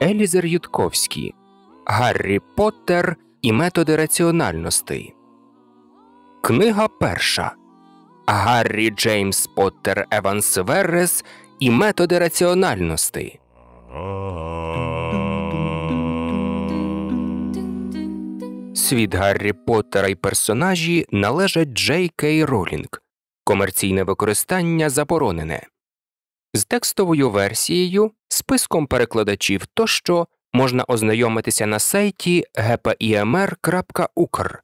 Елізер Юдковський Гаррі Поттер і методи раціональности. Книга перша Гаррі Джеймс Поттер Еванс Веррес і методи раціональности. Світ Гаррі Поттера і персонажі належать Джей Кей Ролінг. Комерційне використання заборонене. З текстовою версією, списком перекладачів тощо можна ознайомитися на сайті gpimr.ukr.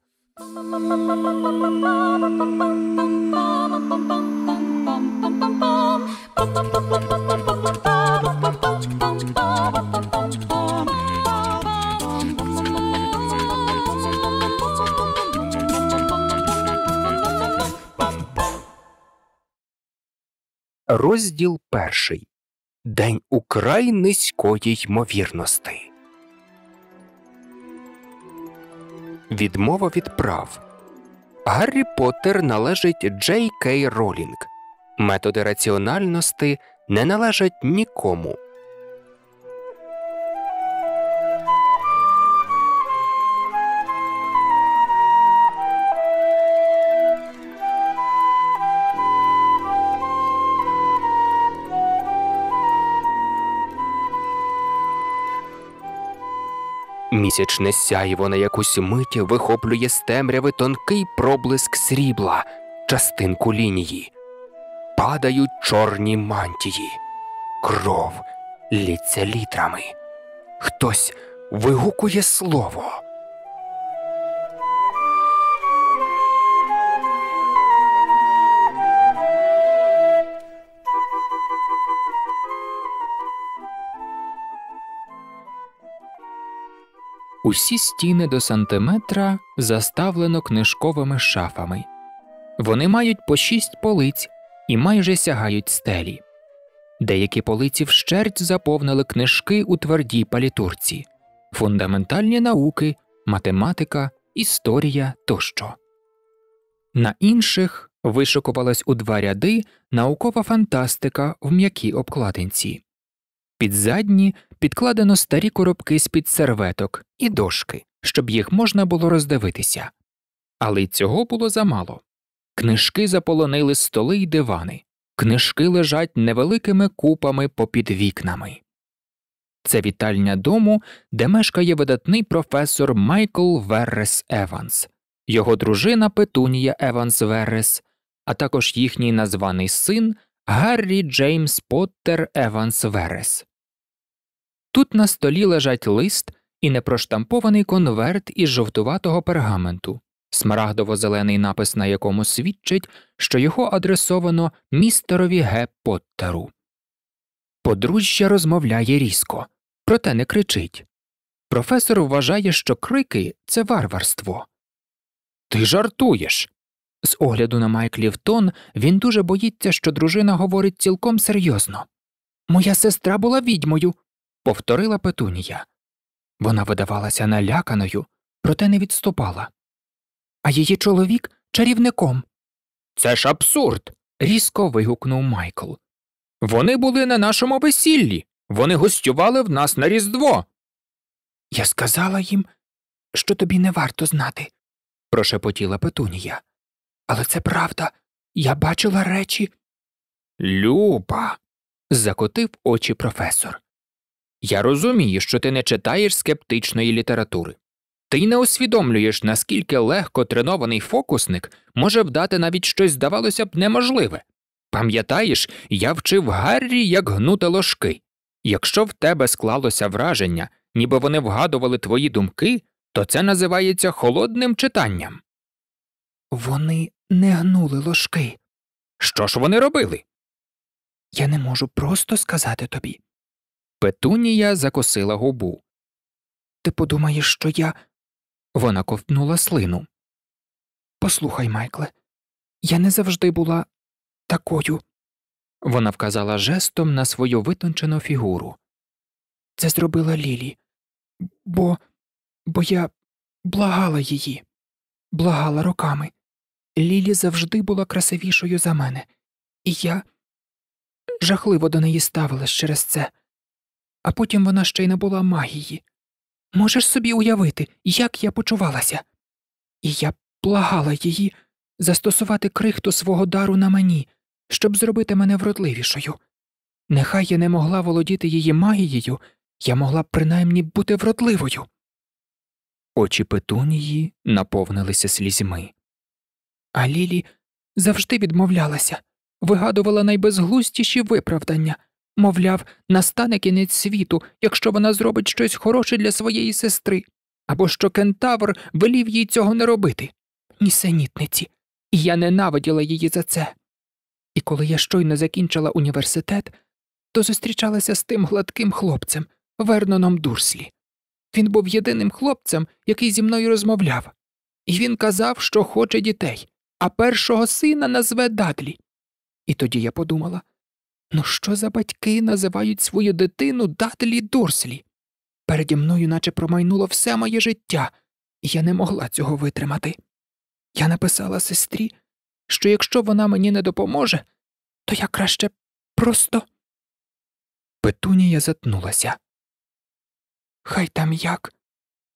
Розділ перший. День украй низької ймовірності. Відмова від прав. Гаррі Поттер належить Джей Кей Ролінг. Методи раціональності не належать нікому. Місячне сяйво на якусь мить вихоплює з темряви тонкий проблиск срібла, частинку лінії. Падають чорні мантії, кров літься літрами. Хтось вигукує слово. Усі стіни до сантиметра заставлено книжковими шафами. Вони мають по шість полиць і майже сягають стелі. Деякі полиці вщерть заповнили книжки у твердій палітурці, фундаментальні науки, математика, історія тощо. На інших вишикувалась у два ряди наукова фантастика в м'якій обкладинці. Під задні підкладено старі коробки з-під серветок і дошки, щоб їх можна було роздивитися. Але й цього було замало. Книжки заполонили столи й дивани, книжки лежать невеликими купами попід вікнами. Це вітальня дому, де мешкає видатний професор Майкл Веррес Еванс, його дружина Петунія Еванс Веррес, а також їхній названий син Гаррі Джеймс Поттер Еванс Веррес. Тут на столі лежать лист і непроштампований конверт із жовтуватого пергаменту, смарагдово-зелений напис на якому свідчить, що його адресовано містерові Г. Поттеру. Подружжя розмовляє різко, проте не кричить. Професор вважає, що крики це варварство. Ти жартуєш. З огляду на Майклів тон він дуже боїться, що дружина говорить цілком серйозно. Моя сестра була відьмою, повторила Петунія. Вона видавалася наляканою, проте не відступала. А її чоловік чарівником. Це ж абсурд. різко вигукнув Майкл. Вони були на нашому весіллі. Вони гостювали в нас на Різдво. Я сказала їм, що тобі не варто знати, прошепотіла Петунія. Але це правда. Я бачила речі. Люба. закотив очі професор. Я розумію, що ти не читаєш скептичної літератури. Ти й не усвідомлюєш, наскільки легко тренований фокусник може вдати навіть щось, здавалося б, неможливе. Пам'ятаєш, я вчив Гаррі, як гнути ложки. Якщо в тебе склалося враження, ніби вони вгадували твої думки, то це називається холодним читанням. Вони не гнули ложки. Що ж вони робили? Я не можу просто сказати тобі. Петунія закосила губу. Ти подумаєш, що я. Вона ковтнула слину. Послухай, Майкле, я не завжди була такою. Вона вказала жестом на свою витончену фігуру. Це зробила Лілі, бо. бо я благала її, благала роками. Лілі завжди була красивішою за мене, і я жахливо до неї ставилась через це, а потім вона ще й не була магії. Можеш собі уявити, як я почувалася? І я благала її застосувати крихту свого дару на мені, щоб зробити мене вродливішою. Нехай я не могла володіти її магією, я могла б принаймні бути вродливою. Очі петунії наповнилися слізьми. А Лілі завжди відмовлялася, вигадувала найбезглустіші виправдання, мовляв, настане кінець світу, якщо вона зробить щось хороше для своєї сестри, або що кентавр велів їй цього не робити. Нісенітниці, і я ненавиділа її за це. І коли я щойно закінчила університет, то зустрічалася з тим гладким хлопцем, Верноном Дурслі. Він був єдиним хлопцем, який зі мною розмовляв, і він казав, що хоче дітей, а першого сина назве Дадлі. І тоді я подумала ну що за батьки називають свою дитину Дадлі Дурслі? Переді мною наче промайнуло все моє життя, і я не могла цього витримати. Я написала сестрі, що якщо вона мені не допоможе, то я краще просто. Петунія затнулася. Хай там як.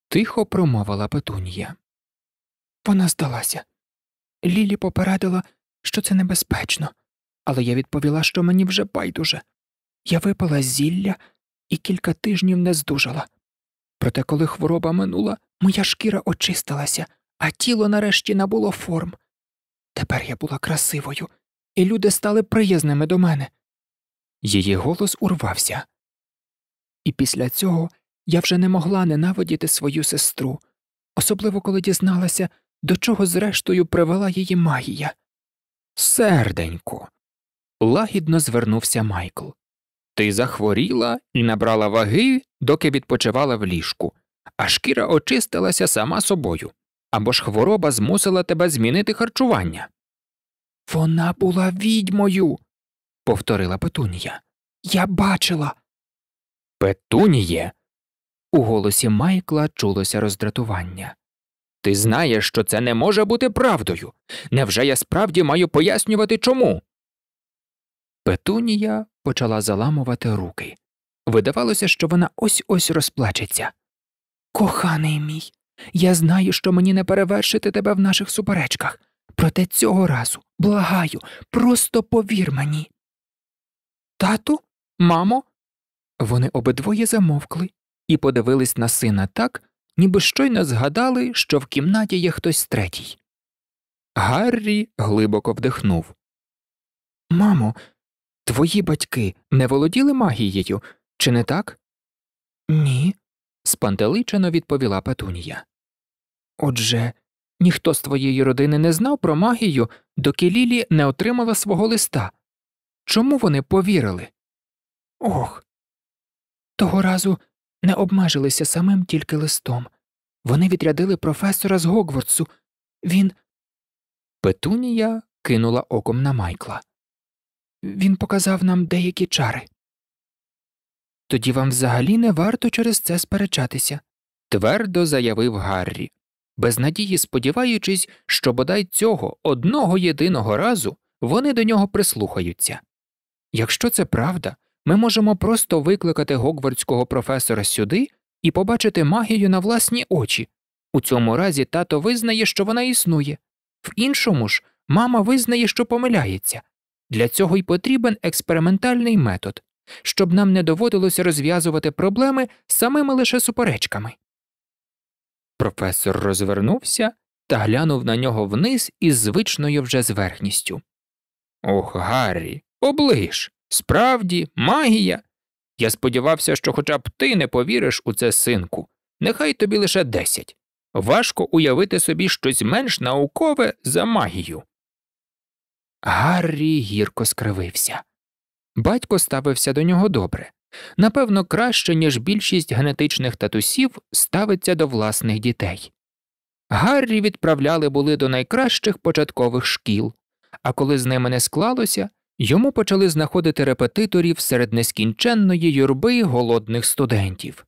тихо промовила Петунія. Вона здалася. Лілі попередила, що це небезпечно, але я відповіла, що мені вже байдуже. Я випила зілля і кілька тижнів не здужала. Проте, коли хвороба минула, моя шкіра очистилася, а тіло нарешті набуло форм. Тепер я була красивою, і люди стали приязними до мене. Її голос урвався. І після цього я вже не могла ненавидіти свою сестру, особливо коли дізналася, до чого зрештою привела її магія. Серденько. Лагідно звернувся Майкл. Ти захворіла і набрала ваги, доки відпочивала в ліжку, а шкіра очистилася сама собою, або ж хвороба змусила тебе змінити харчування. Вона була відьмою, повторила Петунія. Я бачила. Петуніє. У голосі Майкла чулося роздратування. Ти знаєш, що це не може бути правдою. Невже я справді маю пояснювати чому? Петунія почала заламувати руки. Видавалося, що вона ось ось розплачеться. Коханий мій, я знаю, що мені не перевершити тебе в наших суперечках, проте цього разу, благаю, просто повір мені. Тату, мамо. Вони обидвоє замовкли і подивились на сина так, ніби щойно згадали, що в кімнаті є хтось третій. Гаррі глибоко вдихнув. Мамо, твої батьки не володіли магією, чи не так? Ні, спантеличено відповіла Петунія. Отже, ніхто з твоєї родини не знав про магію, доки Лілі не отримала свого листа. Чому вони повірили? Ох. Того разу не обмежилися самим тільки листом. Вони відрядили професора з Гогвартсу. Він. Петунія кинула оком на Майкла. Він показав нам деякі чари. Тоді вам взагалі не варто через це сперечатися, твердо заявив Гаррі, без надії сподіваючись, що бодай цього одного єдиного разу вони до нього прислухаються. Якщо це правда, ми можемо просто викликати гогвардського професора сюди і побачити магію на власні очі. У цьому разі тато визнає, що вона існує, в іншому ж мама визнає, що помиляється. Для цього й потрібен експериментальний метод, щоб нам не доводилося розв'язувати проблеми самими лише суперечками. Професор розвернувся та глянув на нього вниз із звичною вже зверхністю. Ох, Гаррі, оближ. Справді, магія. Я сподівався, що хоча б ти не повіриш у це синку. Нехай тобі лише десять. Важко уявити собі щось менш наукове за магію. Гаррі гірко скривився. Батько ставився до нього добре. Напевно, краще, ніж більшість генетичних татусів ставиться до власних дітей. Гаррі відправляли були до найкращих початкових шкіл, а коли з ними не склалося, йому почали знаходити репетиторів серед нескінченної юрби голодних студентів.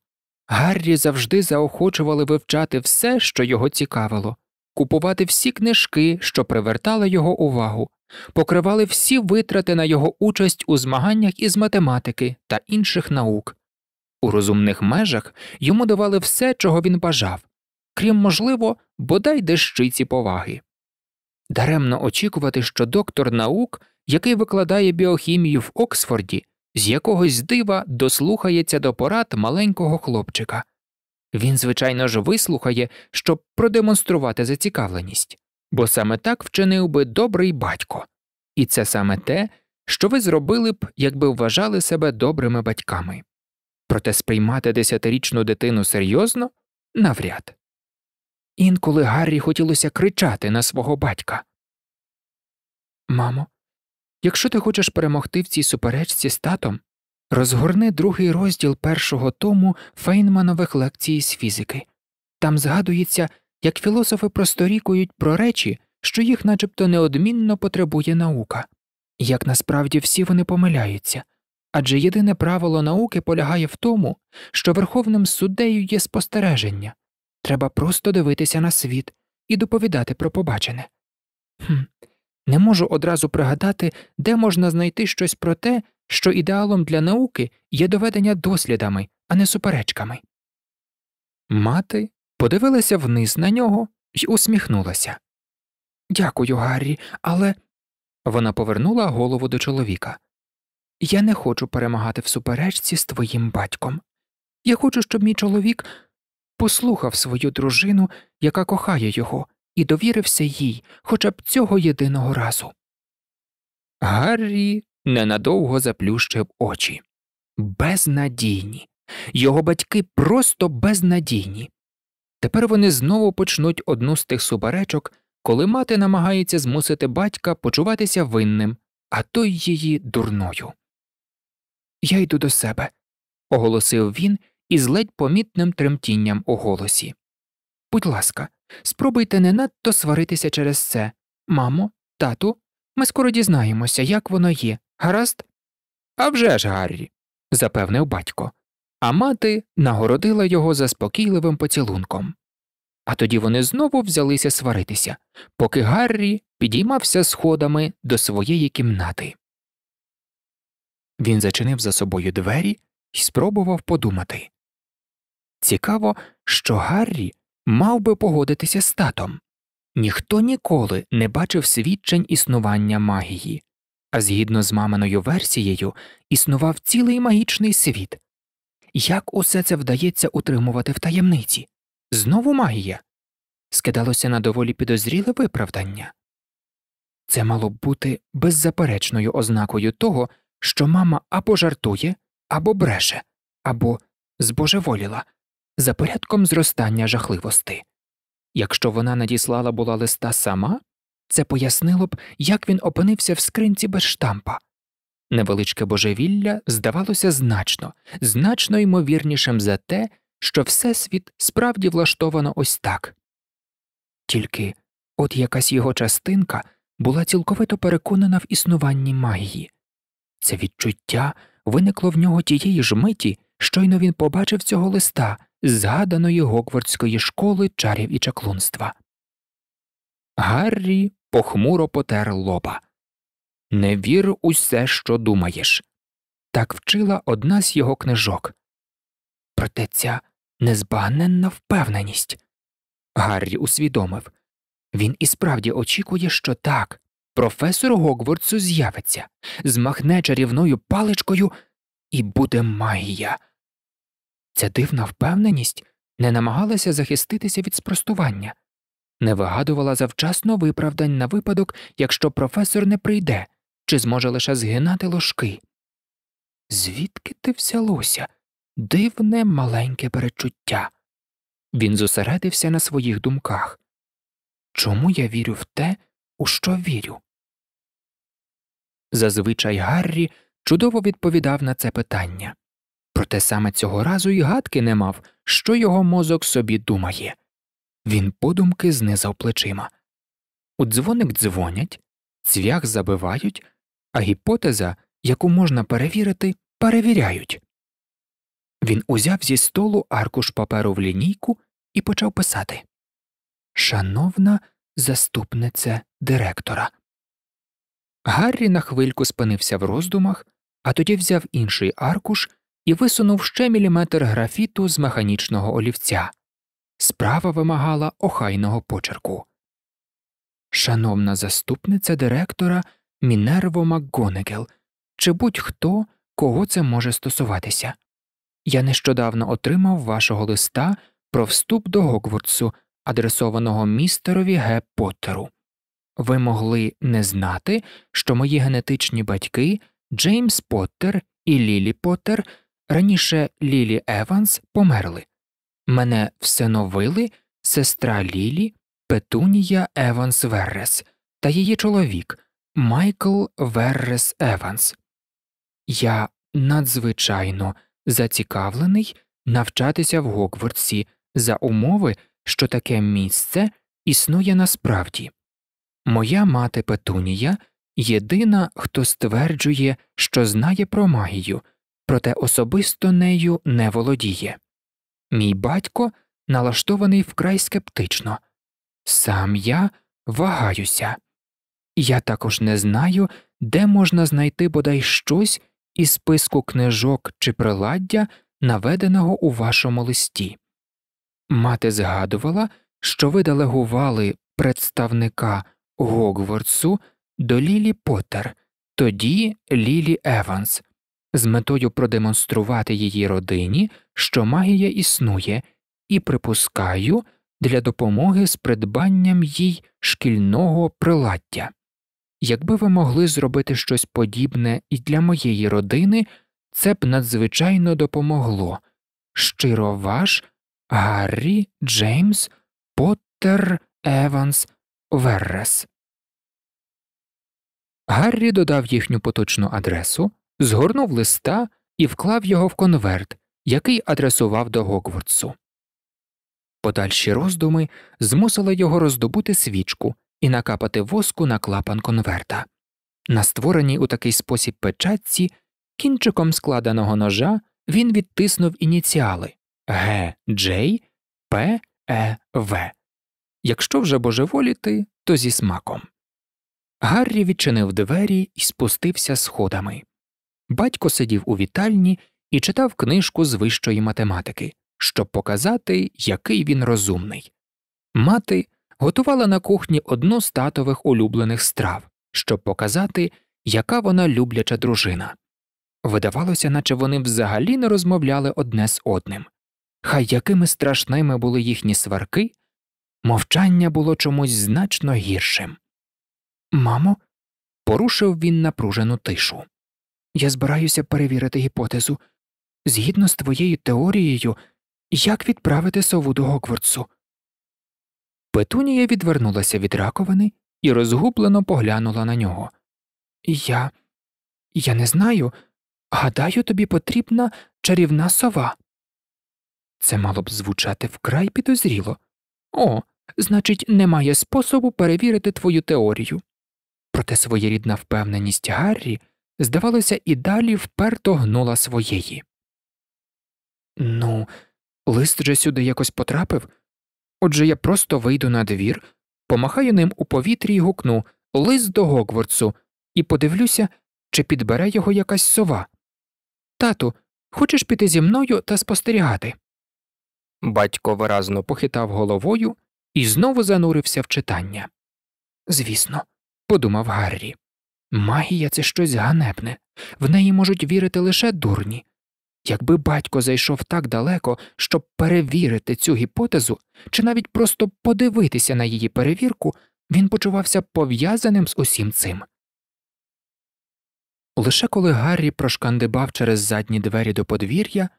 Гаррі завжди заохочували вивчати все, що його цікавило, купувати всі книжки, що привертали його увагу, покривали всі витрати на його участь у змаганнях із математики та інших наук. У розумних межах йому давали все, чого він бажав, крім, можливо, бодай дещиці поваги. Даремно очікувати, що доктор наук, який викладає біохімію в Оксфорді, з якогось дива дослухається до порад маленького хлопчика. Він, звичайно ж, вислухає, щоб продемонструвати зацікавленість, бо саме так вчинив би добрий батько, і це саме те, що ви зробили б, якби вважали себе добрими батьками. Проте сприймати десятирічну дитину серйозно навряд. Інколи Гаррі хотілося кричати на свого батька. Мамо, якщо ти хочеш перемогти в цій суперечці з татом, розгорни другий розділ першого тому Фейнманових лекцій з фізики. Там згадується, як філософи просторікують про речі, що їх начебто неодмінно потребує наука, як насправді всі вони помиляються, адже єдине правило науки полягає в тому, що верховним суддею є спостереження. Треба просто дивитися на світ і доповідати про побачене. Хм, Не можу одразу пригадати, де можна знайти щось про те, що ідеалом для науки є доведення дослідами, а не суперечками. Мати подивилася вниз на нього і усміхнулася. Дякую, Гаррі, але. Вона повернула голову до чоловіка. Я не хочу перемагати в суперечці з твоїм батьком. Я хочу, щоб мій чоловік послухав свою дружину, яка кохає його, і довірився їй хоча б цього єдиного разу. Гаррі ненадовго заплющив очі. Безнадійні. Його батьки просто безнадійні. Тепер вони знову почнуть одну з тих суперечок, коли мати намагається змусити батька почуватися винним, а той її дурною. Я йду до себе, оголосив він із ледь помітним тремтінням у голосі. Будь ласка, спробуйте не надто сваритися через це. Мамо, тату, ми скоро дізнаємося, як воно є, гаразд? «А вже ж, Гаррі, запевнив батько, а мати нагородила його заспокійливим поцілунком. А тоді вони знову взялися сваритися, поки Гаррі підіймався сходами до своєї кімнати. Він зачинив за собою двері і спробував подумати. Цікаво, що Гаррі мав би погодитися з татом. Ніхто ніколи не бачив свідчень існування магії, а згідно з маминою версією існував цілий магічний світ. Як усе це вдається утримувати в таємниці? Знову магія? Скидалося на доволі підозріле виправдання. Це мало б бути беззаперечною ознакою того, що мама або жартує, або бреше, або збожеволіла за порядком зростання жахливости. Якщо вона надіслала була листа сама, це пояснило б, як він опинився в скринці без штампа. Невеличке божевілля здавалося значно, значно ймовірнішим за те, що Всесвіт справді влаштовано ось так. Тільки от якась його частинка була цілковито переконана в існуванні магії. Це відчуття виникло в нього тієї ж миті, щойно він побачив цього листа згаданої Гоквардської школи чарів і чаклунства. Гаррі похмуро потер лоба. Не вір усе, що думаєш. Так вчила одна з його книжок. Проте ця незбагненна впевненість. Гаррі усвідомив він і справді очікує, що так, професор Гогвардсу з'явиться, змахне чарівною паличкою і буде магія. Ця дивна впевненість не намагалася захиститися від спростування, не вигадувала завчасно виправдань на випадок, якщо професор не прийде чи зможе лише згинати ложки. Звідки ти взялося? Дивне маленьке перечуття. Він зосередився на своїх думках. Чому я вірю в те, у що вірю? Зазвичай Гаррі чудово відповідав на це питання, проте саме цього разу й гадки не мав, що його мозок собі думає. Він подумки знизав плечима. У дзвоник дзвонять, цвях забивають, а гіпотеза, яку можна перевірити, перевіряють. Він узяв зі столу аркуш паперу в лінійку і почав писати Шановна заступниця директора. Гаррі на хвильку спинився в роздумах, а тоді взяв інший аркуш і висунув ще міліметр графіту з механічного олівця. Справа вимагала охайного почерку. Шановна заступниця директора Мінерво МакГонегел, чи будь-хто, кого це може стосуватися. Я нещодавно отримав вашого листа про вступ до Гогвардсу, адресованого містерові Г. Поттеру. Ви могли не знати, що мої генетичні батьки Джеймс Поттер і Лілі Поттер, раніше Лілі Еванс, померли. Мене всиновили сестра Лілі Петунія Еванс Веррес та її чоловік Майкл Веррес Еванс. Я надзвичайно зацікавлений навчатися в Гоґвортсі за умови, що таке місце існує насправді. Моя мати Петунія єдина, хто стверджує, що знає про магію, проте особисто нею не володіє. Мій батько налаштований вкрай скептично, сам я вагаюся. Я також не знаю, де можна знайти бодай щось із списку книжок чи приладдя, наведеного у вашому листі. Мати згадувала, що ви делегували представника Гогвардсу до Лілі Поттер, тоді Лілі Еванс, з метою продемонструвати її родині, що магія існує, і припускаю для допомоги з придбанням їй шкільного приладдя. Якби ви могли зробити щось подібне і для моєї родини, це б надзвичайно допомогло. Щиро ваш Гаррі Джеймс Поттер Еванс Веррес. Гаррі додав їхню поточну адресу, згорнув листа і вклав його в конверт, який адресував до Гогвардсу. Подальші роздуми змусили його роздобути свічку і накапати воску на клапан конверта. На створеній у такий спосіб печатці кінчиком складеного ножа він відтиснув ініціали Г. Джей П. Е. В. Якщо вже божеволіти, то зі смаком. Гаррі відчинив двері і спустився сходами. Батько сидів у вітальні і читав книжку з вищої математики, щоб показати, який він розумний. Мати готувала на кухні одну з татових улюблених страв, щоб показати, яка вона любляча дружина. Видавалося, наче вони взагалі не розмовляли одне з одним. Хай якими страшними були їхні сварки, мовчання було чомусь значно гіршим. Мамо, порушив він напружену тишу. Я збираюся перевірити гіпотезу. Згідно з твоєю теорією, як відправити сову до Гоквардсу?» Петунія відвернулася від раковини і розгублено поглянула на нього. Я. Я не знаю. Гадаю, тобі потрібна чарівна сова. Це мало б звучати вкрай підозріло. О, значить, немає способу перевірити твою теорію. Проте своєрідна впевненість Гаррі, здавалося, і далі вперто гнула своєї. Ну, лист же сюди якось потрапив. Отже, я просто вийду на двір, помахаю ним у повітрі і гукну лист до Гогвардсу і подивлюся, чи підбере його якась сова. Тату, хочеш піти зі мною та спостерігати? Батько виразно похитав головою і знову занурився в читання. Звісно, подумав Гаррі. Магія це щось ганебне, в неї можуть вірити лише дурні. Якби батько зайшов так далеко, щоб перевірити цю гіпотезу, чи навіть просто подивитися на її перевірку, він почувався пов'язаним з усім цим. Лише коли Гаррі прошкандибав через задні двері до подвір'я,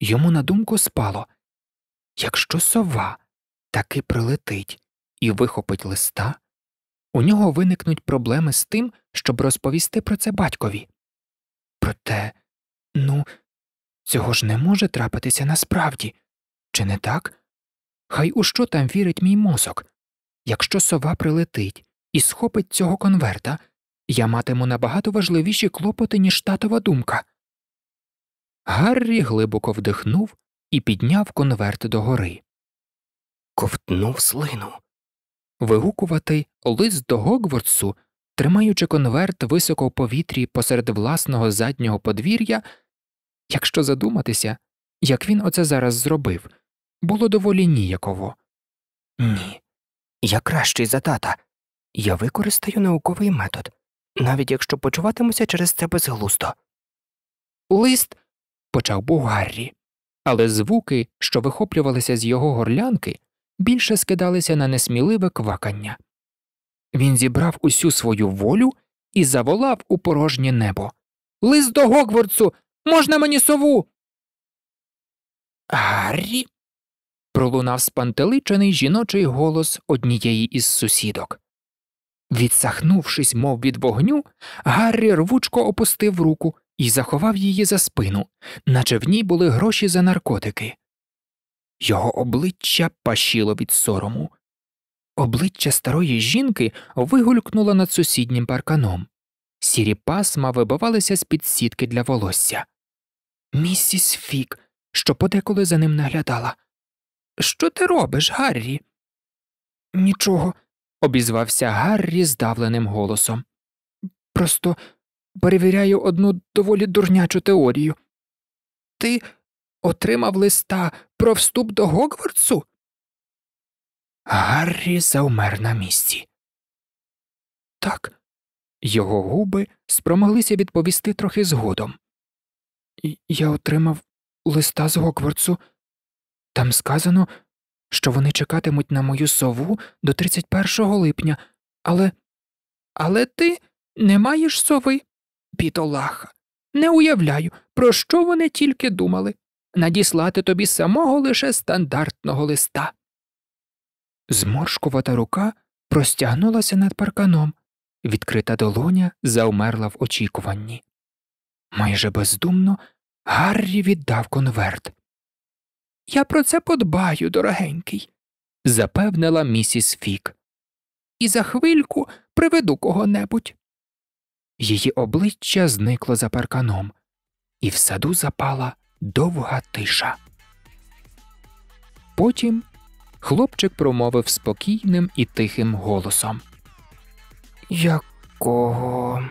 йому на думку спало якщо сова таки прилетить і вихопить листа, у нього виникнуть проблеми з тим, щоб розповісти про це батькові. Проте, ну, цього ж не може трапитися насправді, чи не так? Хай у що там вірить мій мозок? Якщо сова прилетить і схопить цього конверта, я матиму набагато важливіші клопоти, ніж татова думка. Гаррі глибоко вдихнув і підняв конверт догори. Ковтнув слину. Вигукувати лист до Гогвардсу, тримаючи конверт високо в повітрі посеред власного заднього подвір'я, якщо задуматися, як він оце зараз зробив, було доволі ніяково. Ні. Я кращий за тата. Я використаю науковий метод, навіть якщо почуватимуся через це безглуздо. Лист. почав був Гаррі, але звуки, що вихоплювалися з його горлянки, більше скидалися на несміливе квакання. Він зібрав усю свою волю і заволав у порожнє небо. Лист до Гогвардсу! Можна мені сову? Гаррі. пролунав спантеличений жіночий голос однієї із сусідок. Відсахнувшись, мов від вогню, Гаррі рвучко опустив руку і заховав її за спину, наче в ній були гроші за наркотики. Його обличчя пашіло від сорому. Обличчя старої жінки вигулькнуло над сусіднім парканом. Сірі пасма вибивалися з під сітки для волосся. Місіс Фік, що подеколи за ним наглядала. Що ти робиш, Гаррі? Нічого, обізвався Гаррі здавленим голосом. Просто перевіряю одну доволі дурнячу теорію. Ти отримав листа про вступ до Гогвардсу? Гаррі завмер на місці. Так, його губи спромоглися відповісти трохи згодом. Я отримав листа з Гогвардсу. Там сказано, що вони чекатимуть на мою сову до 31 липня, але. Але ти не маєш сови, бідолаха. Не уявляю, про що вони тільки думали надіслати тобі самого лише стандартного листа. Зморшкувата рука простягнулася над парканом, відкрита долоня завмерла в очікуванні. Майже бездумно Гаррі віддав конверт. Я про це подбаю, дорогенький, запевнила місіс Фік. І за хвильку приведу кого-небудь. Її обличчя зникло за парканом, і в саду запала довга тиша. Потім хлопчик промовив спокійним і тихим голосом. Якого?